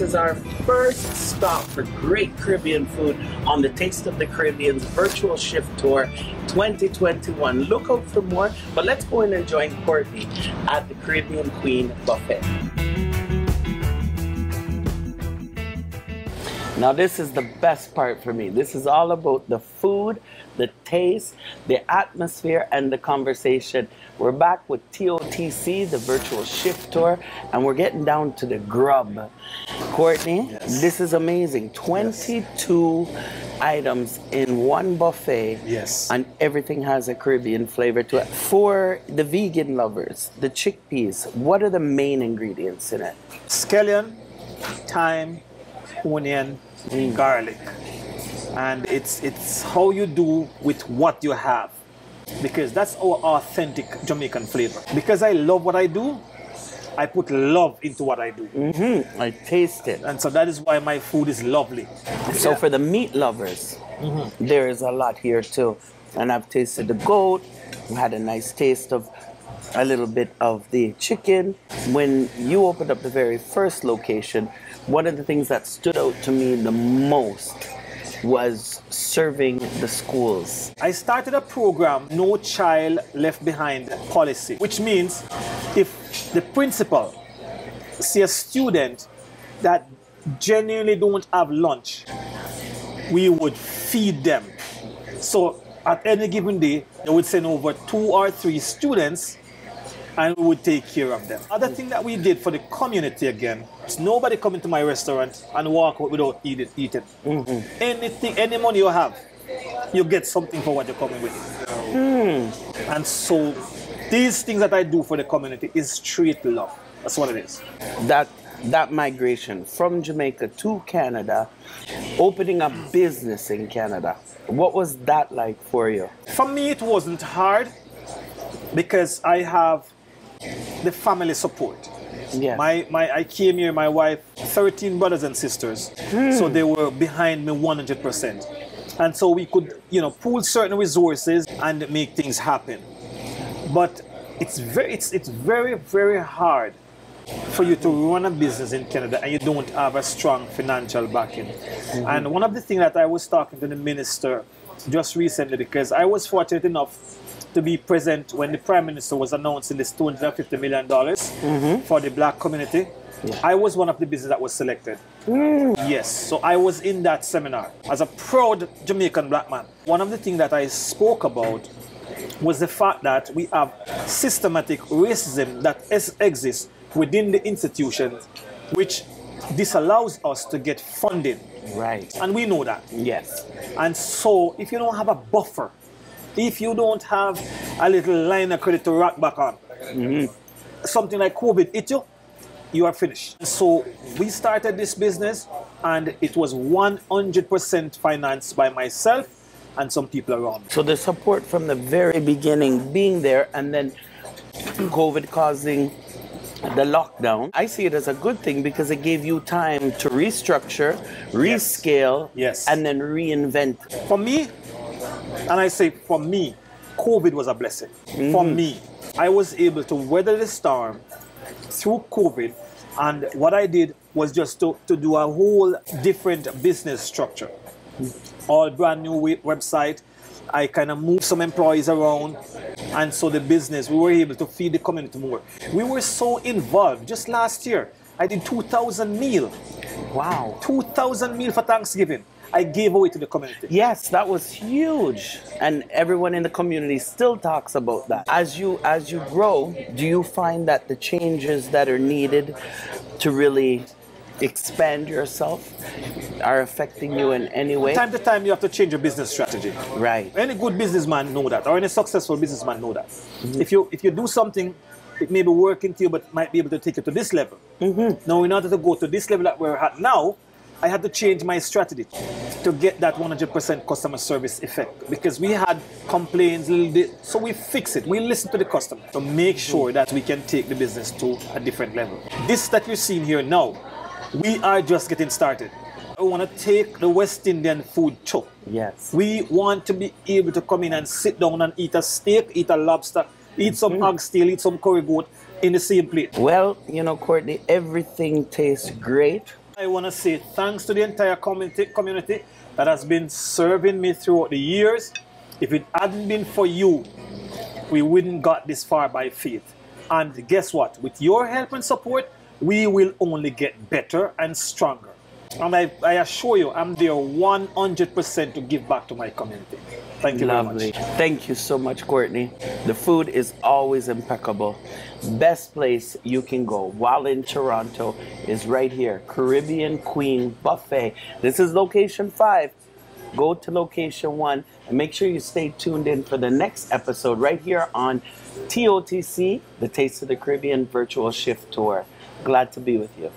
is our first stop for great Caribbean food on the Taste of the Caribbean's virtual shift tour 2021. Look out for more, but let's go in and join Courtney at the Caribbean Queen Buffet. Now, this is the best part for me. This is all about the food, the taste, the atmosphere, and the conversation. We're back with TOTC, the virtual shift tour, and we're getting down to the grub. Courtney, Yes. this is amazing. 22 items in one buffet. Yes. And everything has a Caribbean flavor to it. For the vegan lovers, the chickpeas, what are the main ingredients in it? Scallion, thyme, onion, Mm. garlic. And it's it's how you do with what you have. Because that's our authentic Jamaican flavor. Because I love what I do, I put love into what I do. Mm-hmm. I taste it. And so that is why my food is lovely. So for the meat lovers, mm-hmm. there is a lot here too. And I've tasted the goat, we had a nice taste of a little bit of the chicken. When you opened up the very first location, one of the things that stood out to me the most was serving the schools. I started a program, No Child Left Behind policy, which means if the principal see a student that genuinely don't have lunch, we would feed them. So at any given day, they would send over two or three students and we would take care of them. Other thing that we did for the community again is nobody come into my restaurant and walk without eating. eating. Mm-hmm. Anything, any money you have, you get something for what you're coming with. Hmm. And so these things that I do for the community is straight love. That's what it is. that that migration from Jamaica to Canada, opening a business in Canada. What was that like for you? For me, it wasn't hard because I have the family support. My, my, I came here, my wife, 13 brothers and sisters. Hmm. So they were behind me 100%. And so we could, you know, pool certain resources and make things happen. But it's very, it's, it's very, very hard for you to run a business in Canada and you don't have a strong financial backing. Mm-hmm. And one of the things that I was talking to the minister just recently, because I was fortunate enough to be present when the Prime Minister was announcing this $250 million mm-hmm. for the black community. I was one of the business that was selected. Mm. Yes, so I was in that seminar as a proud Jamaican black man. One of the things that I spoke about was the fact that we have systematic racism that is, exists within the institutions, which disallows us to get funding. Right. And we know that. Yes. And so, if you don't have a buffer, if you don't have a little line of credit to rock back on, mm-hmm. something like COVID hit you, you are finished. So, we started this business, and it was 100% financed by myself and some people around me. So the support from the very beginning being there and then COVID causing the lockdown, I see it as a good thing because it gave you time to restructure, rescale, Yes. and then reinvent. For me, and I say for me, COVID was a blessing. For mm-hmm. me, I was able to weather the storm through COVID, and what I did was just to, to do a whole different business structure. All brand new website. I kind of moved some employees around, and so the business, we were able to feed the community more. We were so involved. Just last year, I did 2,000 meal. Wow. 2,000 meal for Thanksgiving. I gave away to the community. Yes, that was huge. And everyone in the community still talks about that. As you as you grow, do you find that the changes that are needed to really expand yourself are affecting you in any way? time to time you have to change your business strategy. Right. Any good businessman know that, or any successful businessman know that. Mm-hmm. If you if you do something, it may be working to you, but might be able to take you to this level. Mm-hmm. Now, in order to go to this level that we're at now, I had to change my strategy to get that 100% customer service effect because we had complaints, little bit, so we fix it. We listen to the customer to make mm-hmm. sure that we can take the business to a different level. This that you're seeing here now, we are just getting started. I want to take the West Indian food too. Yes. We want to be able to come in and sit down and eat a steak, eat a lobster, eat some mm-hmm. oxtail, eat some curry goat in the same plate. Well, you know, Courtney, everything tastes great. I want to say thanks to the entire community, community that has been serving me throughout the years. If it hadn't been for you, we wouldn't got this far by faith. And guess what? With your help and support, we will only get better and stronger. And I, I assure you, I'm there 100% to give back to my community. Thank you Lovely. Thank you so much, Courtney. The food is always impeccable. Best place you can go while in Toronto is right here Caribbean Queen Buffet. This is location five. Go to location one and make sure you stay tuned in for the next episode right here on TOTC, the Taste of the Caribbean Virtual Shift Tour. Glad to be with you.